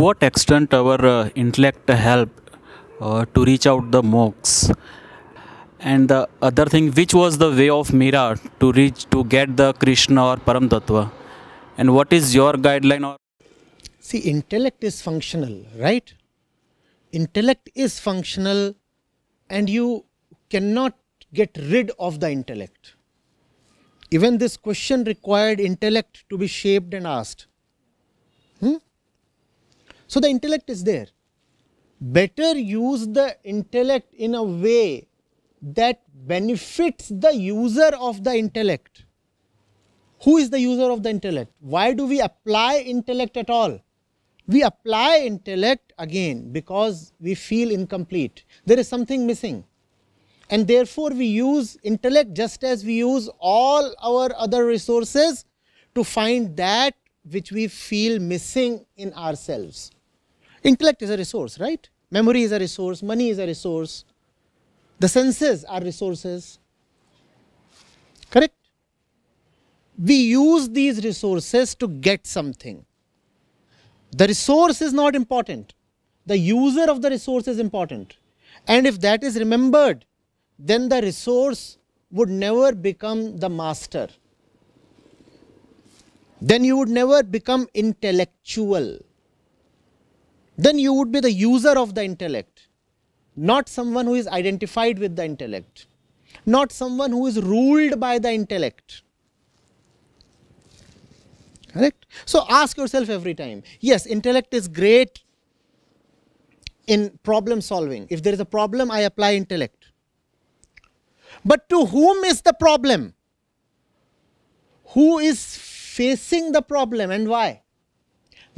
what extent our uh, intellect help uh, to reach out the moksha? And the other thing, which was the way of Mira to reach to get the Krishna or Param Tattva? And what is your guideline or See, intellect is functional, right? Intellect is functional, and you cannot get rid of the intellect. Even this question required intellect to be shaped and asked. Hmm? So the intellect is there. Better use the intellect in a way that benefits the user of the intellect. Who is the user of the intellect? Why do we apply intellect at all? We apply intellect again because we feel incomplete. There is something missing. And therefore, we use intellect just as we use all our other resources to find that which we feel missing in ourselves. Intellect is a resource, right? Memory is a resource, money is a resource, the senses are resources. Correct? We use these resources to get something. The resource is not important, the user of the resource is important. And if that is remembered, then the resource would never become the master. Then you would never become intellectual. Then you would be the user of the intellect, not someone who is identified with the intellect, not someone who is ruled by the intellect. Correct? So ask yourself every time yes, intellect is great in problem solving. If there is a problem, I apply intellect. But to whom is the problem? Who is facing the problem and why?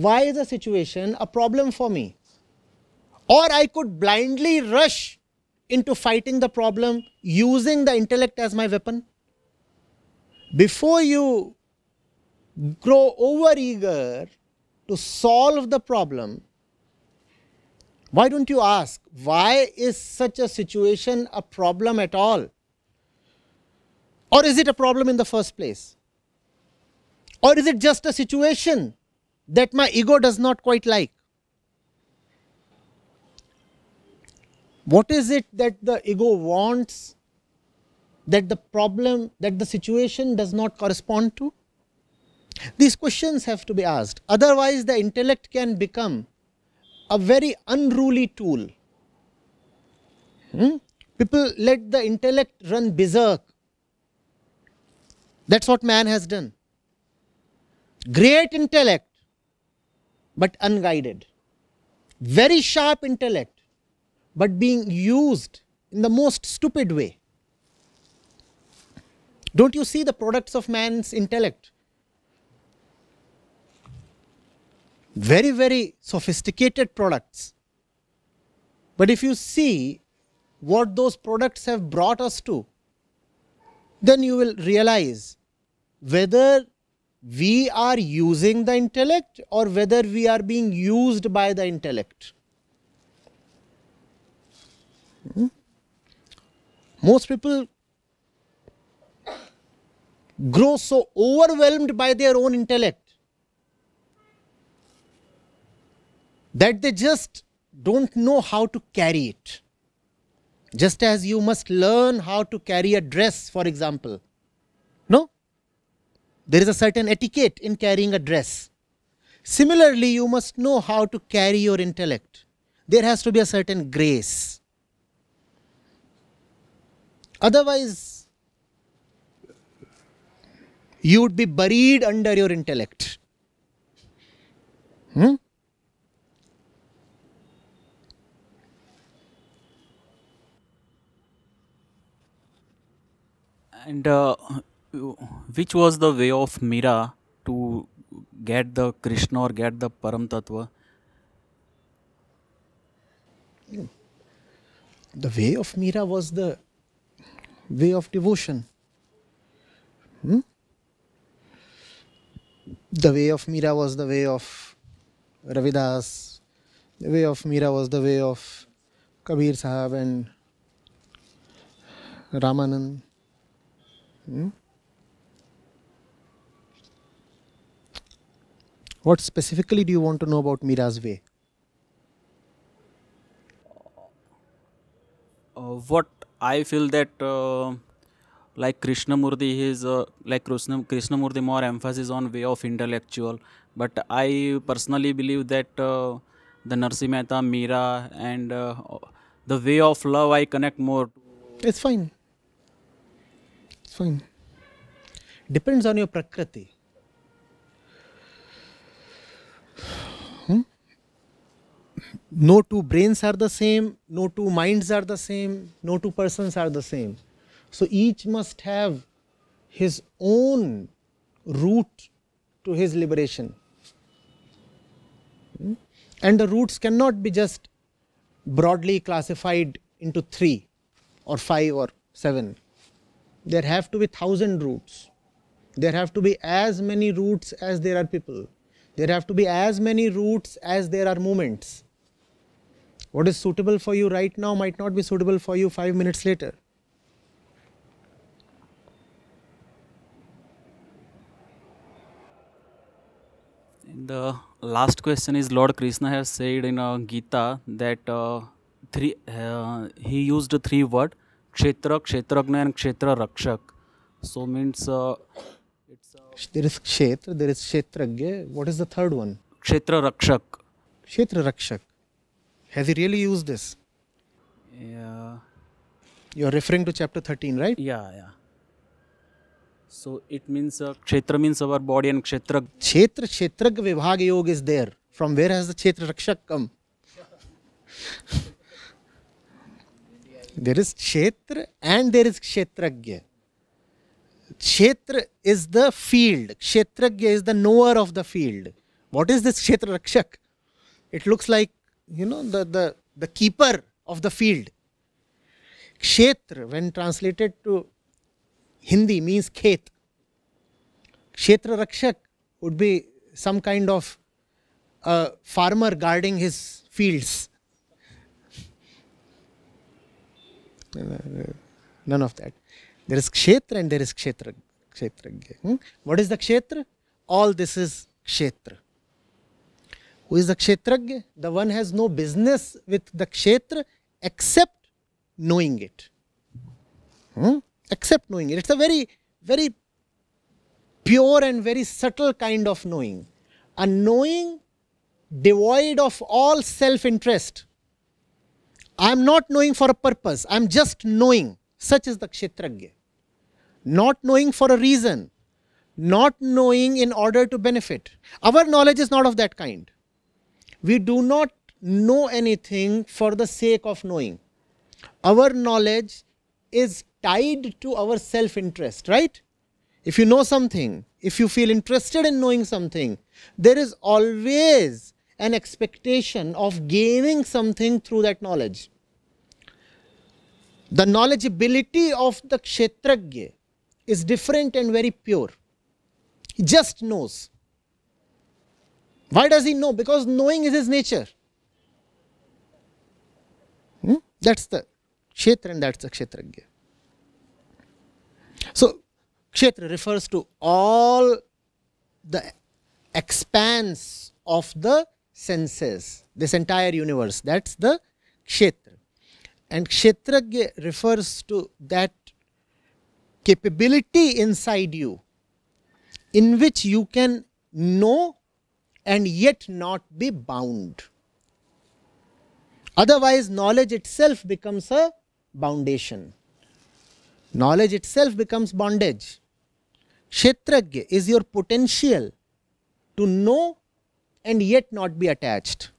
Why is a situation a problem for me? Or I could blindly rush into fighting the problem using the intellect as my weapon. Before you grow over eager to solve the problem, why don't you ask, why is such a situation a problem at all? Or is it a problem in the first place? Or is it just a situation that my ego does not quite like? What is it that the ego wants that the problem, that the situation does not correspond to? These questions have to be asked. Otherwise, the intellect can become a very unruly tool. Hmm? People let the intellect run berserk that's what man has done. Great intellect, but unguided. Very sharp intellect, but being used in the most stupid way. Don't you see the products of man's intellect? Very, very sophisticated products. But if you see what those products have brought us to, then you will realize whether we are using the intellect or whether we are being used by the intellect. Hmm? Most people grow so overwhelmed by their own intellect that they just don't know how to carry it. Just as you must learn how to carry a dress, for example. There is a certain etiquette in carrying a dress. Similarly, you must know how to carry your intellect. There has to be a certain grace. Otherwise, you would be buried under your intellect. Hmm? and uh, which was the way of Mira to get the Krishna or get the Param Tattva? The way of Mira was the way of devotion. Hmm? The way of Mira was the way of Ravidas. The way of Mira was the way of Kabir Sahab and Ramanand. Hmm? What specifically do you want to know about Mira's way? Uh, what I feel that uh, like Krishnamurti is uh, like Krishna Krishnamurti more emphasis on way of intellectual, but I personally believe that uh, the Narsi Mehta, Mira, and uh, the way of love I connect more. It's fine. It's fine. Depends on your prakriti. No two brains are the same, no two minds are the same, no two persons are the same. So each must have his own route to his liberation. Hmm? And the routes cannot be just broadly classified into three or five or seven. There have to be thousand routes. There have to be as many routes as there are people. There have to be as many routes as there are moments. What is suitable for you right now might not be suitable for you five minutes later. The last question is Lord Krishna has said in uh, Gita that uh, three uh, he used three word kshetra, kshetragna and kshetra rakshak. So means uh, it's uh, There is kshetra, there is kshetragya. What is the third one? kshetra rakshak. Kshetra rakshak. Has he really used this? Yeah, You are referring to chapter 13, right? yeah, yeah. So it means uh, kshetra means our body and kshetra Kshetra Kshetrag Vibhag Yoga is there. From where has the Kshetra Rakshak come? there is Kshetra and there is Kshetragya. Kshetra is the field, Kshetragya is the knower of the field. What is this Kshetra Rakshak? It looks like, you know, the, the, the keeper of the field. Kshetra, when translated to Hindi, means khet. Kshetra Rakshak would be some kind of a farmer guarding his fields. None of that. There is Kshetra and there is Kshetra. Kshetragya. Hmm? What is the Kshetra? All this is Kshetra. Who is the Kshetragya? The one has no business with the Kshetra except knowing it. Hmm? Except knowing it. It's a very, very pure and very subtle kind of knowing. A knowing devoid of all self interest. I am not knowing for a purpose, I am just knowing. Such is the Kshetragya. Not knowing for a reason, not knowing in order to benefit. Our knowledge is not of that kind. We do not know anything for the sake of knowing. Our knowledge is tied to our self interest, right? If you know something, if you feel interested in knowing something, there is always an expectation of gaining something through that knowledge. The knowledgeability of the Kshetragya is different and very pure. He just knows. Why does he know? Because knowing is his nature. Hmm? That's the Kshetra and that's the Kshetragya. So, Kshetra refers to all the expanse of the senses, this entire universe. That's the Kshetra. And Kshetragya refers to that capability inside you in which you can know and yet not be bound. Otherwise, knowledge itself becomes a foundation. Knowledge itself becomes bondage. Kshetragya is your potential to know and yet not be attached.